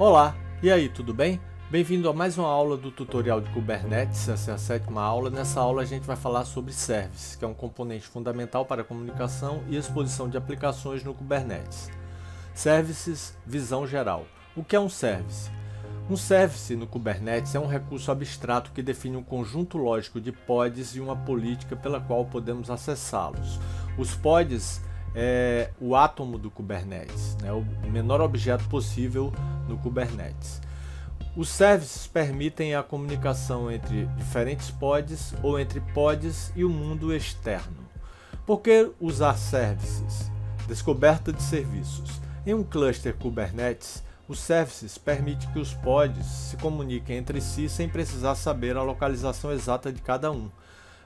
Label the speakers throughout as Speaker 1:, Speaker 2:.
Speaker 1: Olá, e aí, tudo bem? Bem-vindo a mais uma aula do tutorial de Kubernetes, essa é a sétima aula. Nessa aula a gente vai falar sobre Service, que é um componente fundamental para a comunicação e exposição de aplicações no Kubernetes. Services, visão geral. O que é um service? Um service no Kubernetes é um recurso abstrato que define um conjunto lógico de pods e uma política pela qual podemos acessá-los. Os pods é o átomo do Kubernetes, né, o menor objeto possível no Kubernetes. Os services permitem a comunicação entre diferentes pods ou entre pods e o mundo externo. Por que usar services? Descoberta de serviços. Em um cluster Kubernetes, os services permitem que os pods se comuniquem entre si sem precisar saber a localização exata de cada um.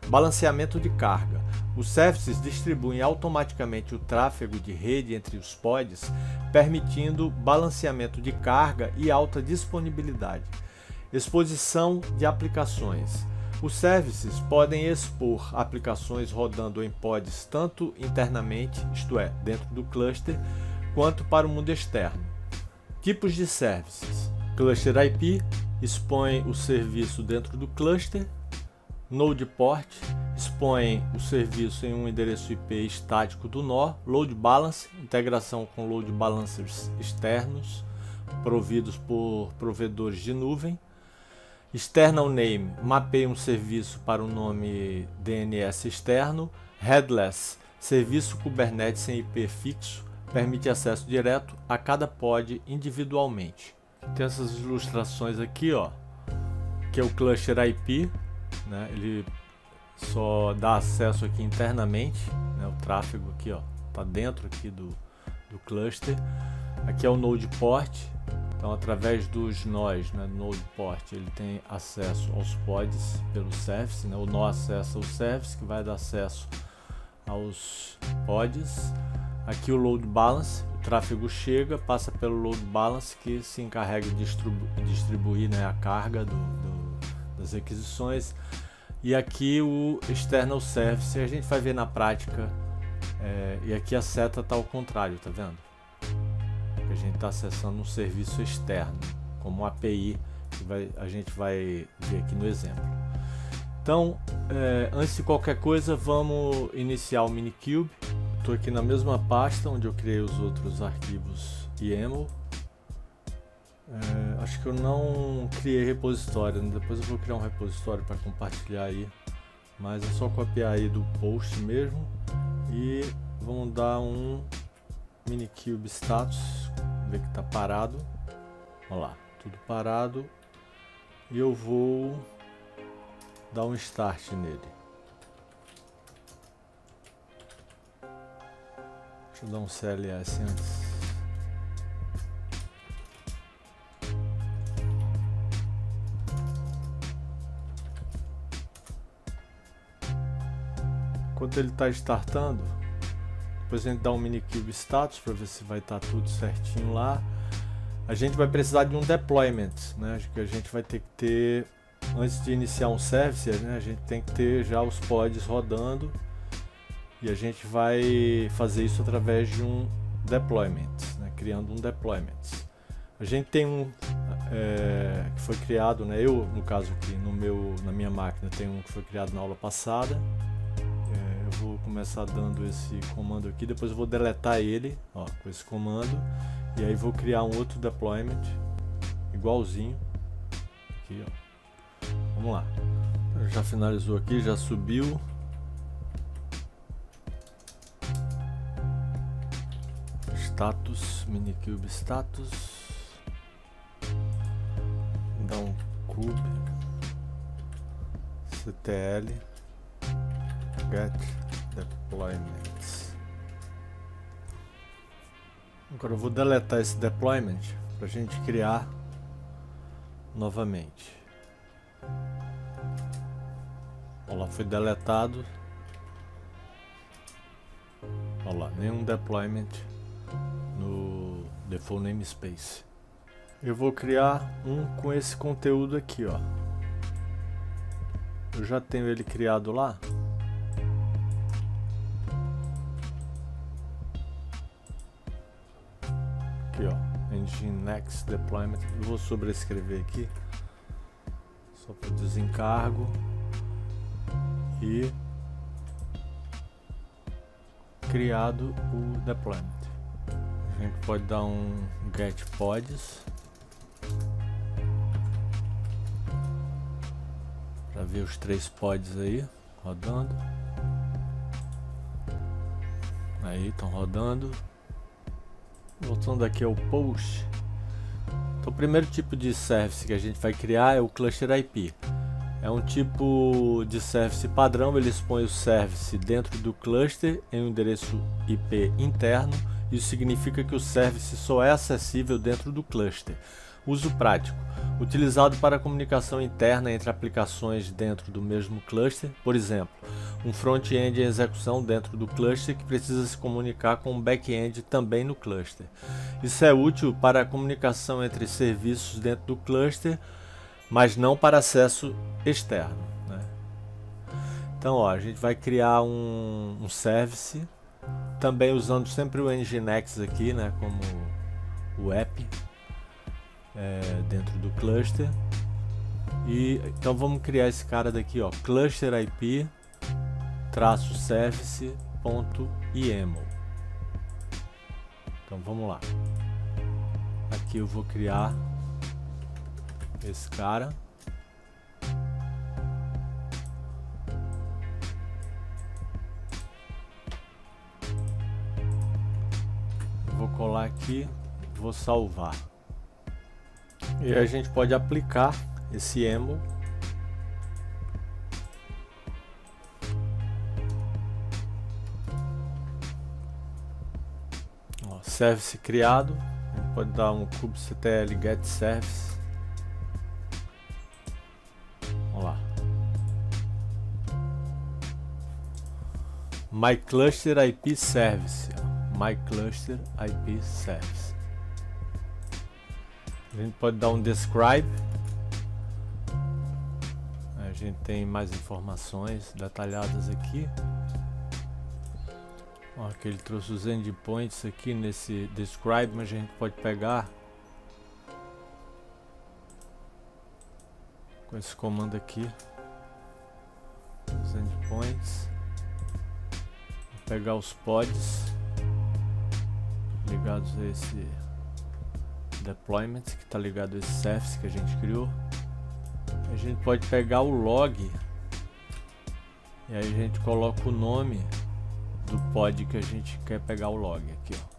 Speaker 1: Balanceamento de carga. Os services distribuem automaticamente o tráfego de rede entre os pods, permitindo balanceamento de carga e alta disponibilidade. Exposição de aplicações. Os services podem expor aplicações rodando em pods tanto internamente, isto é, dentro do cluster, quanto para o mundo externo. Tipos de services: Cluster IP expõe o serviço dentro do cluster Node Port expõe o serviço em um endereço IP estático do nó, Load Balance, integração com load balancers externos, providos por provedores de nuvem. External Name mapeia um serviço para um nome DNS externo. Headless, serviço Kubernetes sem IP fixo, permite acesso direto a cada pod individualmente. Tem essas ilustrações aqui, ó, que é o cluster IP, né? Ele só dá acesso aqui internamente, né? o tráfego aqui ó, tá dentro aqui do, do cluster. Aqui é o Node Port, então através dos nós, né, Node Port, ele tem acesso aos pods pelo service, né? o nó acessa o service que vai dar acesso aos pods. Aqui o load balance, o tráfego chega, passa pelo load balance que se encarrega de distribu distribuir né, a carga do, do, das requisições. E aqui o external service a gente vai ver na prática. É, e aqui a seta está ao contrário, tá vendo? a gente está acessando um serviço externo, como API, que vai, a gente vai ver aqui no exemplo. Então, é, antes de qualquer coisa, vamos iniciar o Minikube. Estou aqui na mesma pasta onde eu criei os outros arquivos YAML. É, acho que eu não criei repositório, né? depois eu vou criar um repositório para compartilhar aí. Mas é só copiar aí do post mesmo e vamos dar um minikube status, ver que está parado. Olha lá, tudo parado. E eu vou dar um start nele. Deixa eu dar um CLS antes. Enquanto ele está startando, depois a gente dá um minikube status para ver se vai estar tá tudo certinho lá. A gente vai precisar de um deployment, né? Que a gente vai ter que ter antes de iniciar um service, né? A gente tem que ter já os pods rodando e a gente vai fazer isso através de um deployment, né? criando um deployment. A gente tem um é, que foi criado, né? Eu no caso aqui no meu na minha máquina tem um que foi criado na aula passada começar dando esse comando aqui, depois eu vou deletar ele ó, com esse comando. E aí vou criar um outro deployment igualzinho. Aqui, ó. vamos lá. Já finalizou aqui, já subiu. Status, minikube status. Dá um cube ctl get deployments. Agora eu vou deletar esse deployment para a gente criar novamente. Olha lá, foi deletado. Olha lá, nenhum deployment no default namespace. Eu vou criar um com esse conteúdo aqui, ó. Eu já tenho ele criado lá. Nginx Deployment. Eu vou sobrescrever aqui, só para desencargo e criado o deployment. A gente pode dar um get pods para ver os três pods aí rodando. Aí estão rodando. Voltando aqui ao post. Então, o primeiro tipo de service que a gente vai criar é o cluster IP. É um tipo de service padrão, ele expõe o service dentro do cluster em um endereço IP interno. Isso significa que o service só é acessível dentro do cluster. Uso prático. Utilizado para comunicação interna entre aplicações dentro do mesmo cluster, por exemplo, um front-end em execução dentro do cluster que precisa se comunicar com um back-end também no cluster. Isso é útil para a comunicação entre serviços dentro do cluster, mas não para acesso externo. Né? Então, ó, a gente vai criar um, um service, também usando sempre o Nginx aqui, né, como o app é, dentro do cluster. E então vamos criar esse cara daqui, ó, cluster IP traço service.yml. Então vamos lá. Aqui eu vou criar esse cara. Vou colar aqui, vou salvar. E a gente pode aplicar esse emo service criado, pode dar um kubectl get service. Vamos lá. My cluster IP service. My cluster IP service. A gente pode dar um describe. A gente tem mais informações detalhadas aqui. Ó, que ele trouxe os endpoints aqui nesse describe, mas a gente pode pegar com esse comando aqui os endpoints pegar os pods ligados a esse deployment que está ligado a esse service que a gente criou a gente pode pegar o log e aí a gente coloca o nome do pod que a gente quer pegar o log aqui, ó.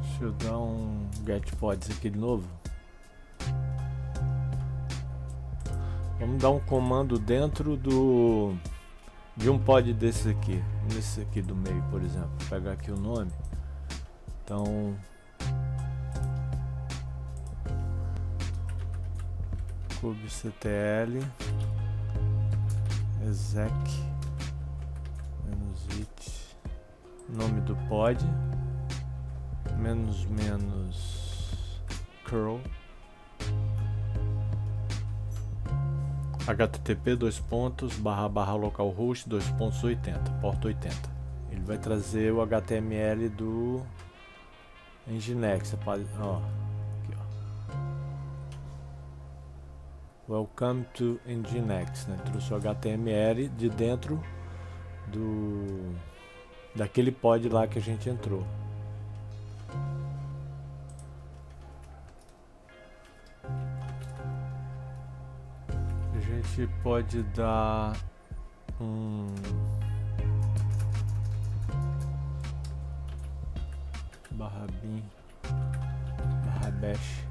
Speaker 1: Deixa eu dar um get pods aqui de novo. Vamos dar um comando dentro do de um pod desse aqui, nesse aqui do meio, por exemplo. Vou pegar aqui o nome. Então kubectl exec it nome do pod menos menos curl http dois pontos barra barra localhost dois pontos 80 porta 80 ele vai trazer o HTML do Nginx ó Welcome to Nginx, né? Trouxe o HTML de dentro do daquele pod lá que a gente entrou. Gente pode dar um barra bin barra bash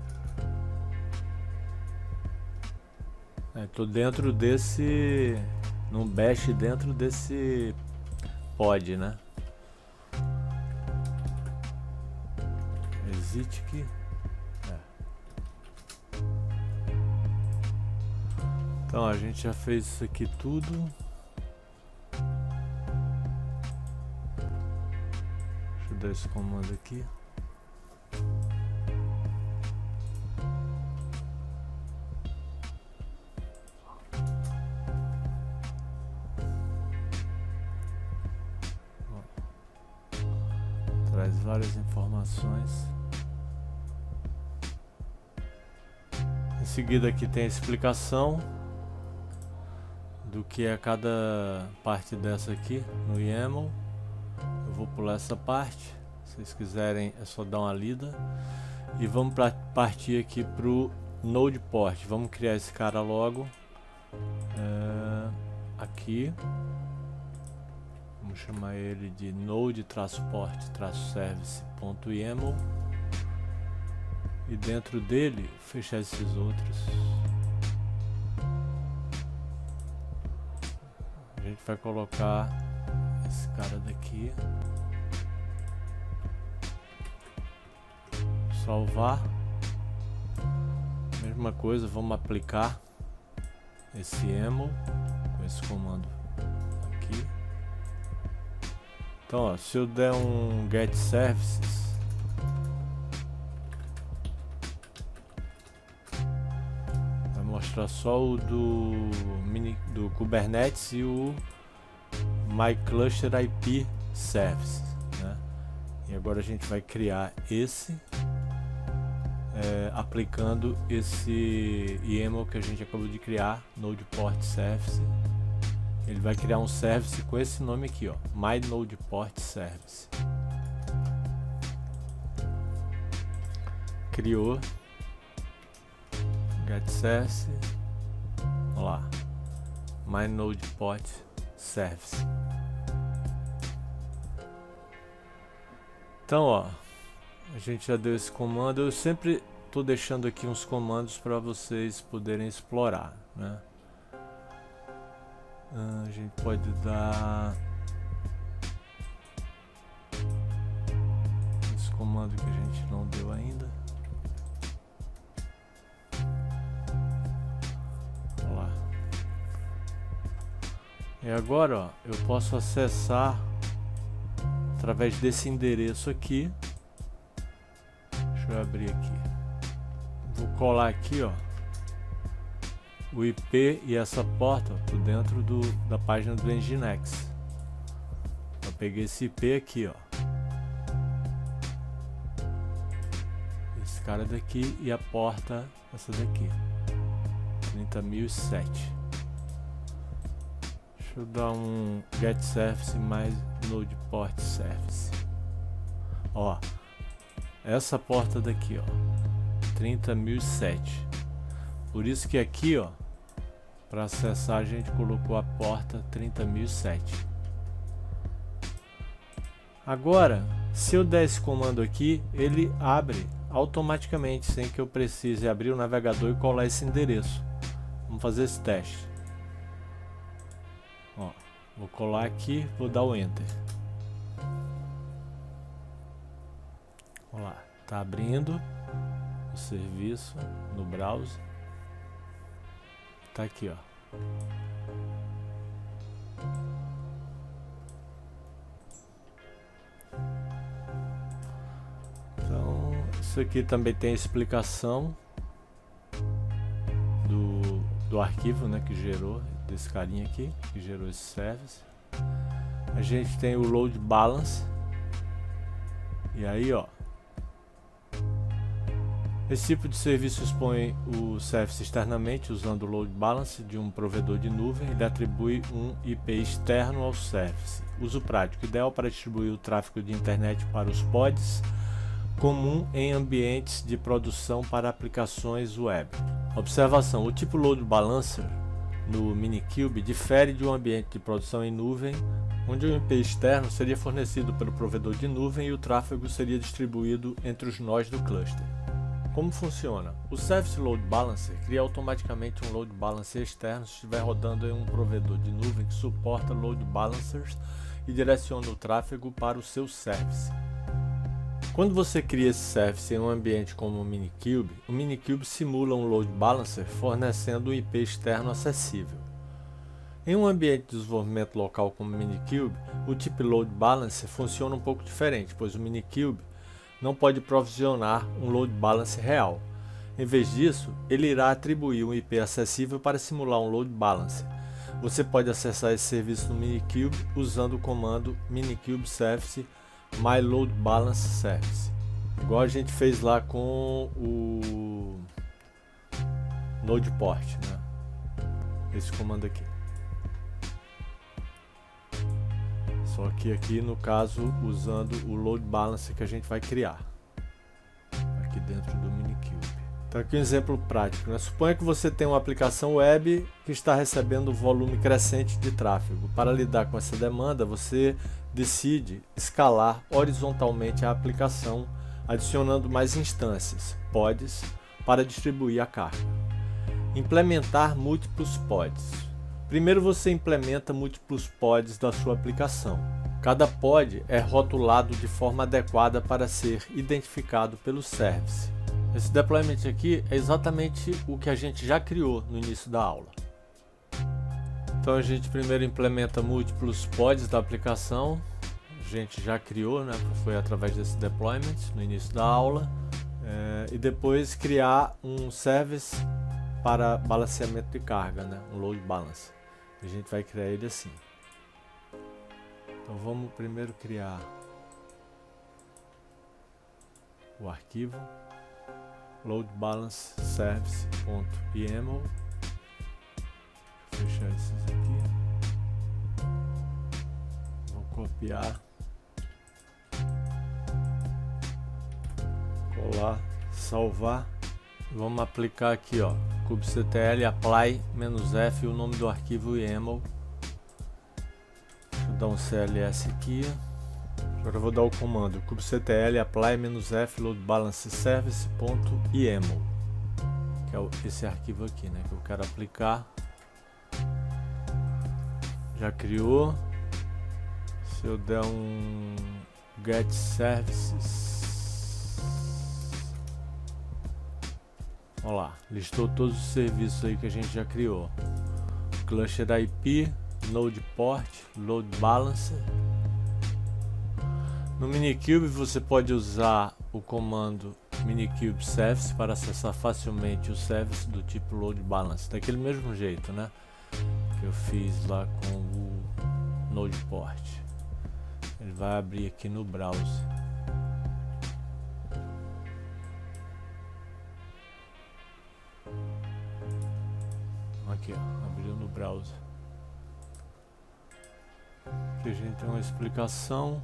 Speaker 1: é, dentro desse. num bash dentro desse pod, né? Exit aqui. Então a gente já fez isso aqui tudo. Deixa eu dar esse comando aqui. Traz várias informações. Em seguida aqui tem a explicação do que é cada parte dessa aqui no YAML. Eu vou pular essa parte. Se vocês quiserem é só dar uma lida. E vamos pra partir aqui pro Node Port. Vamos criar esse cara logo. É, aqui. Vamos chamar ele de node-port-service.yaml. E dentro dele fechar esses outros. Vai colocar esse cara daqui. Salvar. Mesma coisa, vamos aplicar esse emo com esse comando aqui. Então, ó, se eu der um get services vai mostrar só o do mini do Kubernetes e o My Cluster IP Services, né? E agora a gente vai criar esse é, aplicando esse YAML que a gente acabou de criar, Node Port Service. Ele vai criar um service com esse nome aqui, ó, My Node Port Service. Criou get service, olha lá, My Node Port Service. Então, ó, a gente já deu esse comando. Eu sempre estou deixando aqui uns comandos para vocês poderem explorar, né? Ah, a gente pode dar esse comando que a gente não deu ainda. E agora, ó, eu posso acessar através desse endereço aqui Deixa eu abrir aqui. Vou colar aqui, ó. O IP e essa porta por dentro do, da página do Nginx. Eu peguei esse IP aqui, ó. Esse cara daqui e a porta essa daqui. 30.007. Eu dar um get service mais node port service. Ó, essa porta daqui, ó, 30.007. Por isso que aqui, ó, para acessar a gente colocou a porta 30.007. Agora, se eu der esse comando aqui, ele abre automaticamente, sem que eu precise abrir o navegador e colar esse endereço. Vamos fazer esse teste. Ó, vou colar aqui, vou dar o Enter. Olha lá, tá abrindo o serviço no browser. Tá aqui, ó. Então, isso aqui também tem explicação do, arquivo, né, que gerou desse carinha aqui, que gerou esse service. A gente tem o load balance. E aí, ó, esse tipo de serviço expõe o service externamente usando o load balance de um provedor de nuvem. Ele atribui um IP externo ao service. Uso prático, ideal para distribuir o tráfego de internet para os pods, comum em ambientes de produção para aplicações web. Observação: o tipo load balancer no Minikube difere de um ambiente de produção em nuvem, onde o IP externo seria fornecido pelo provedor de nuvem e o tráfego seria distribuído entre os nós do cluster. Como funciona? O Service Load Balancer cria automaticamente um Load Balancer externo se estiver rodando em um provedor de nuvem que suporta Load Balancers e direciona o tráfego para o seu service. Quando você cria esse service em um ambiente como o Minikube, o Minikube simula um Load Balancer fornecendo um IP externo acessível. Em um ambiente de desenvolvimento local como o Minikube, o tipo Load Balancer funciona um pouco diferente, pois o Minikube não pode provisionar um load balance real. Em vez disso, ele irá atribuir um IP acessível para simular um load balance. Você pode acessar esse serviço no Minikube usando o comando minikube service My Load Balance Service. Igual a gente fez lá com o Node Port, né? Esse comando aqui. Só que aqui no caso usando o Load Balance que a gente vai criar aqui dentro do Minikube. Então aqui um exemplo prático. Né? Suponha que você tem uma aplicação web que está recebendo volume crescente de tráfego. Para lidar com essa demanda, você decide escalar horizontalmente a aplicação, adicionando mais instâncias, pods, para distribuir a carga. Implementar múltiplos pods. Primeiro você implementa múltiplos pods da sua aplicação. Cada pod é rotulado de forma adequada para ser identificado pelo service. Esse deployment aqui é exatamente o que a gente já criou no início da aula. Então a gente primeiro implementa múltiplos pods da aplicação, a gente já criou, né, foi através desse deployment no início da aula, é, e depois criar um service para balanceamento de carga, né, um load balance. A gente vai criar ele assim. Então vamos primeiro criar o arquivo. Load balance service.yaml fechar copiar. Colar salvar. Vamos aplicar aqui ó. Kubectl apply "-f o nome do arquivo yaml eu dar um cls aqui. Agora eu vou dar o comando. Kubectl apply-f load balance service.yaml que é esse arquivo aqui, né, que eu quero aplicar. Já criou. Se eu der um get services Olha lá, listou todos os serviços aí que a gente já criou. Cluster IP, Node Port, Load Balancer, no Minikube você pode usar o comando minikube service para acessar facilmente o service do tipo load balance, daquele mesmo jeito, né? Que eu fiz lá com o Nodeport. Ele vai abrir aqui no browser. Aqui, ó, abriu no browser. Aqui a gente tem uma explicação.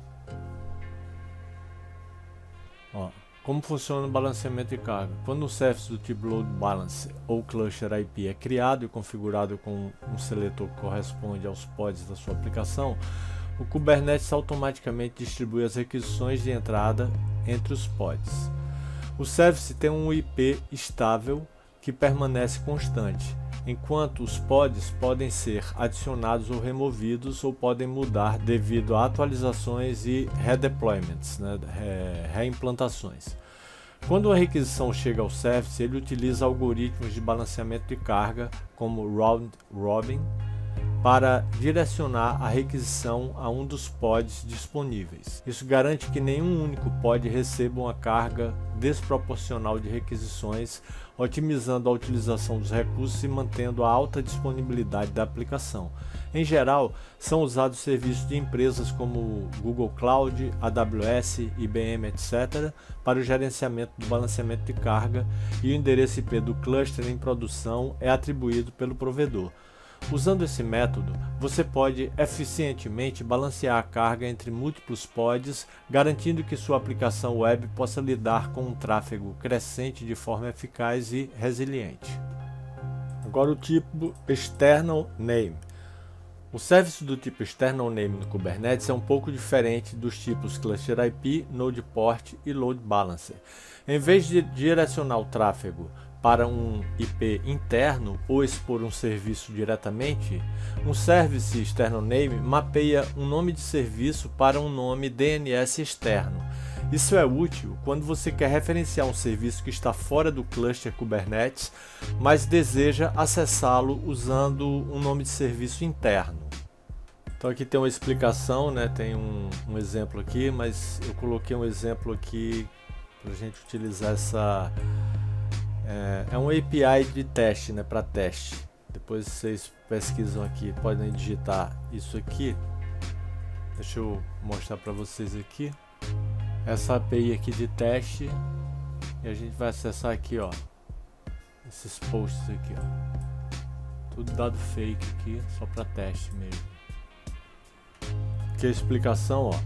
Speaker 1: Ó, como funciona o balanceamento de carga? Quando um service do tipo Load Balance ou Cluster IP é criado e configurado com um seletor que corresponde aos pods da sua aplicação, o Kubernetes automaticamente distribui as requisições de entrada entre os pods. O service tem um IP estável que permanece constante enquanto os pods podem ser adicionados ou removidos ou podem mudar devido a atualizações e redeployments, né, reimplantações. Quando uma requisição chega ao service, ele utiliza algoritmos de balanceamento de carga, como round robin, para direcionar a requisição a um dos pods disponíveis. Isso garante que nenhum único pod receba uma carga desproporcional de requisições, otimizando a utilização dos recursos e mantendo a alta disponibilidade da aplicação. Em geral, são usados serviços de empresas como Google Cloud, AWS, IBM, etc., para o gerenciamento do balanceamento de carga e o endereço IP do cluster em produção é atribuído pelo provedor. Usando esse método, você pode eficientemente balancear a carga entre múltiplos pods, garantindo que sua aplicação web possa lidar com um tráfego crescente de forma eficaz e resiliente. Agora o tipo External Name. O serviço do tipo External Name no Kubernetes é um pouco diferente dos tipos Cluster IP, Node Port e Load Balancer. Em vez de direcionar o tráfego para um IP interno ou expor um serviço diretamente, um Service External Name mapeia um nome de serviço para um nome DNS externo. Isso é útil quando você quer referenciar um serviço que está fora do cluster Kubernetes, mas deseja acessá-lo usando um nome de serviço interno. Então aqui tem uma explicação, né? tem um, um exemplo aqui, mas eu coloquei um exemplo aqui para a gente utilizar essa é, é um API de teste, né, para teste. Depois vocês pesquisam aqui, podem digitar isso aqui. Deixa eu mostrar para vocês aqui. essa API aqui de teste e a gente vai acessar aqui, ó, esses posts aqui, ó, tudo dado fake aqui, só para teste mesmo. Aqui a explicação, ó,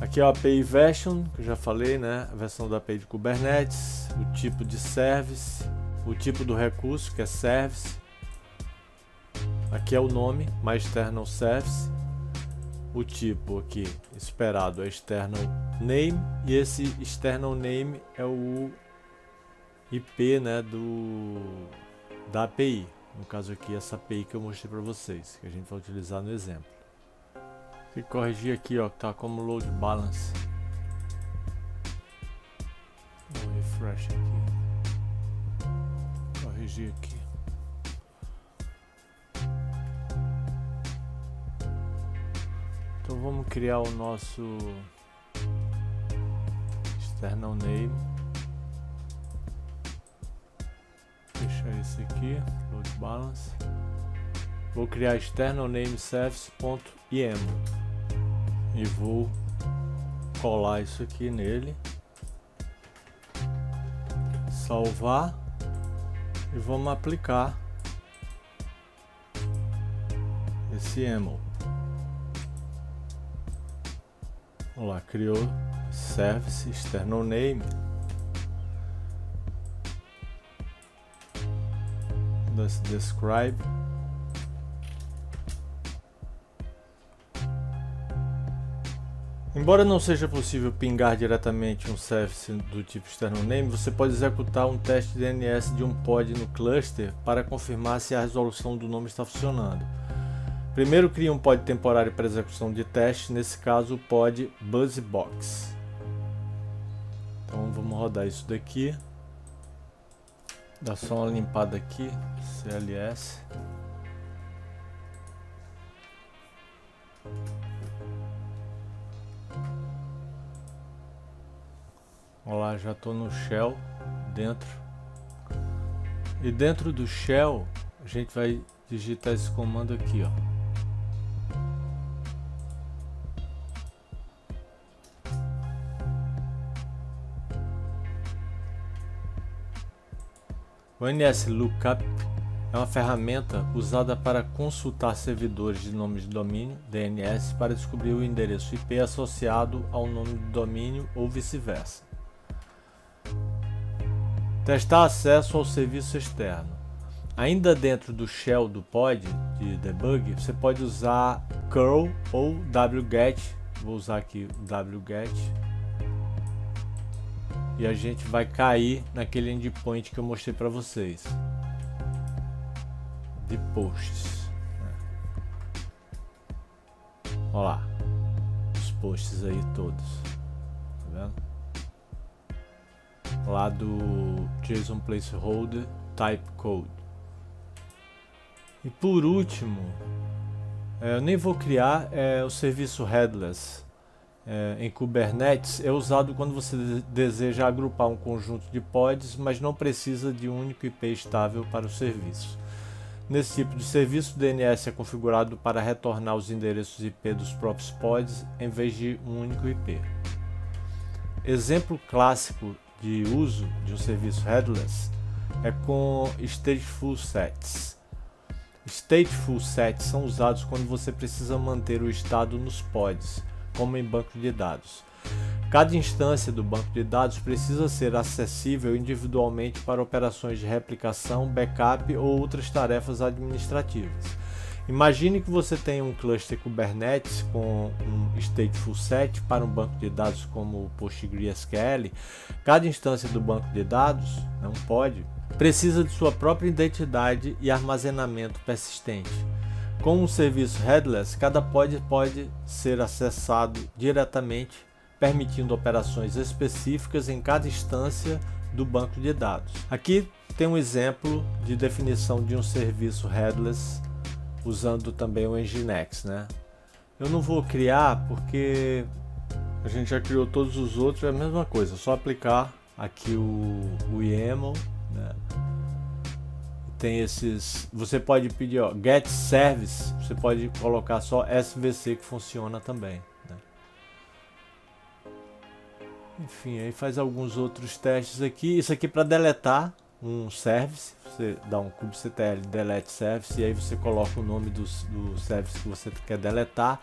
Speaker 1: aqui é a API version, que eu já falei, né, a versão da API de Kubernetes, o tipo de service, o tipo do recurso, que é service, aqui é o nome, my external service, o tipo aqui esperado é external name e esse external name é o IP né, do, da API. No caso aqui, essa API que eu mostrei para vocês, que a gente vai utilizar no exemplo. E corrigir aqui, ó, que tá como load balance. Refresh aqui. Corrigir aqui. Então vamos criar o nosso external name. Fechar esse aqui, load balance. Vou criar external name service.im e vou colar isso aqui nele. Salvar e vamos aplicar esse YAML. Vamos lá, criou service external name. Let's describe. Embora não seja possível pingar diretamente um service do tipo external name, você pode executar um teste DNS de um pod no cluster para confirmar se a resolução do nome está funcionando. Primeiro cria um pod temporário para execução de teste, nesse caso o pod BuzzBox. Então vamos rodar isso daqui. Dá só uma limpada aqui, CLS. Olha lá, já estou no shell dentro. E dentro do shell, a gente vai digitar esse comando aqui, ó. O NSLOOKUP é uma ferramenta usada para consultar servidores de nome de domínio, DNS, para descobrir o endereço IP associado ao nome de domínio ou vice-versa. Testar acesso ao serviço externo. Ainda dentro do shell do pod de debug, você pode usar curl ou wget. Vou usar aqui wget e a gente vai cair naquele endpoint que eu mostrei para vocês de posts. Olha lá, os posts aí todos, Lá do JSON Placeholder Type Code. E por último, é, eu nem vou criar é, o serviço headless é, em Kubernetes é usado quando você deseja agrupar um conjunto de pods, mas não precisa de um único IP estável para o serviço. Nesse tipo de serviço, o DNS é configurado para retornar os endereços IP dos próprios pods em vez de um único IP. Exemplo clássico de uso de um serviço headless é com stateful sets. Stateful sets são usados quando você precisa manter o estado nos pods como em banco de dados. Cada instância do banco de dados precisa ser acessível individualmente para operações de replicação, backup ou outras tarefas administrativas. Imagine que você tem um cluster Kubernetes com um stateful set para um banco de dados como o PostgreSQL. Cada instância do banco de dados, não pode, precisa de sua própria identidade e armazenamento persistente. Com um serviço headless, cada pod pode ser acessado diretamente, permitindo operações específicas em cada instância do banco de dados. Aqui tem um exemplo de definição de um serviço headless usando também o Nginx, né? Eu não vou criar porque a gente já criou todos os outros, é a mesma coisa, só aplicar aqui o, o YAML, né? tem esses. Você pode pedir ó, get service, você pode colocar só SVC que funciona também. Né? Enfim, aí faz alguns outros testes aqui. Isso aqui para deletar um service, você dá um kubectl delete service e aí você coloca o nome do, do service que você quer deletar.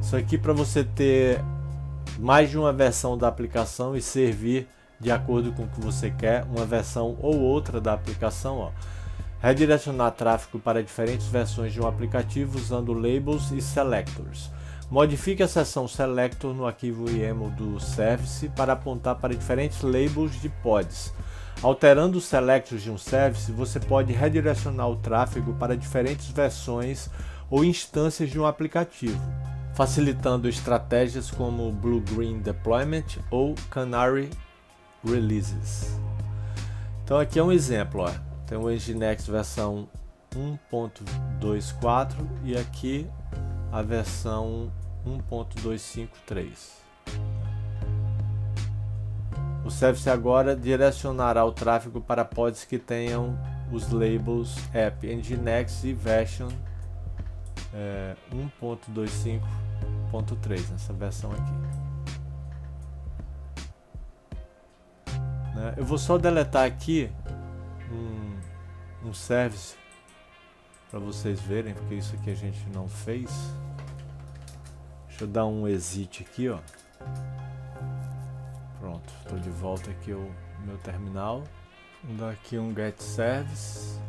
Speaker 1: Isso aqui para você ter mais de uma versão da aplicação e servir de acordo com o que você quer, uma versão ou outra da aplicação. Ó. Redirecionar tráfego para diferentes versões de um aplicativo usando labels e selectors. Modifique a seção selector no arquivo YAML do service para apontar para diferentes labels de pods. Alterando os selectors de um service, você pode redirecionar o tráfego para diferentes versões ou instâncias de um aplicativo, facilitando estratégias como Blue-Green Deployment ou Canary Releases. Então aqui é um exemplo, ó. tem o Nginx versão 1.24 e aqui a versão 1.253. O service agora direcionará o tráfego para pods que tenham os labels app nginx e version é, 1.25.3 nessa versão aqui. Né? Eu vou só deletar aqui um, um service para vocês verem, porque isso aqui a gente não fez. Deixa eu dar um exit aqui, ó. Pronto, estou de volta aqui ao meu terminal. Vou dar aqui um get service.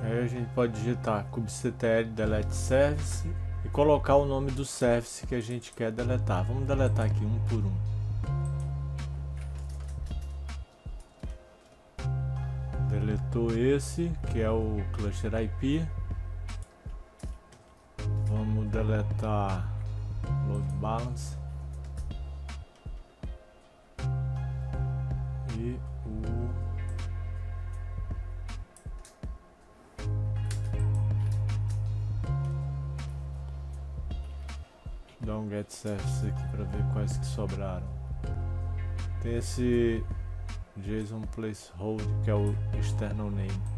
Speaker 1: Aí a gente pode digitar kubectl delete service e colocar o nome do service que a gente quer deletar. Vamos deletar aqui um por um. Deletou esse, que é o cluster IP deletar load balance. E o dar um get service aqui para ver quais que sobraram. Tem esse JSON placeholder que é o external name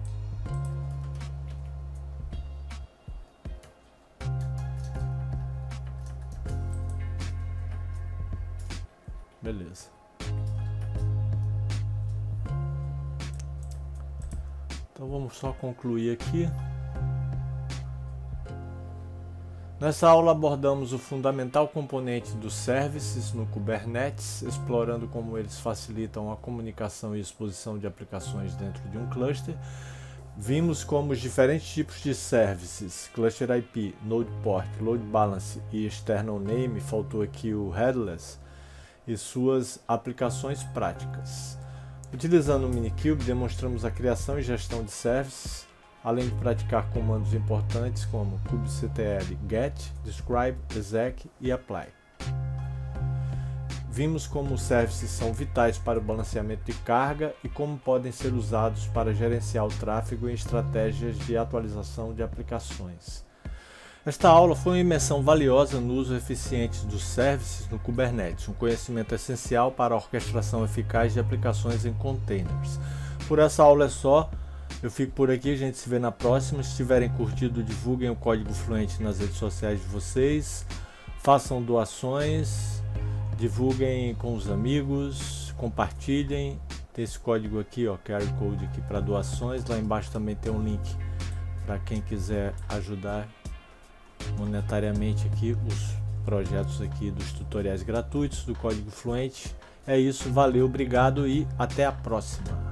Speaker 1: Beleza. Então vamos só concluir aqui. Nessa aula abordamos o fundamental componente dos services no Kubernetes, explorando como eles facilitam a comunicação e exposição de aplicações dentro de um cluster. Vimos como os diferentes tipos de services, cluster IP, node port, load balance e external name, faltou aqui o headless, e suas aplicações práticas. Utilizando o Minikube, demonstramos a criação e gestão de services, além de praticar comandos importantes como kubectl get, describe, exec e apply. Vimos como os services são vitais para o balanceamento de carga e como podem ser usados para gerenciar o tráfego em estratégias de atualização de aplicações. Esta aula foi uma imersão valiosa no uso eficiente dos services no Kubernetes, um conhecimento essencial para a orquestração eficaz de aplicações em containers. Por essa aula é só, eu fico por aqui, a gente se vê na próxima. Se tiverem curtido, divulguem o código fluente nas redes sociais de vocês, façam doações, divulguem com os amigos, compartilhem. Tem esse código aqui, ó, QR Code aqui para doações. Lá embaixo também tem um link para quem quiser ajudar monetariamente aqui os projetos aqui dos tutoriais gratuitos do Código Fluente. É isso, valeu, obrigado e até a próxima.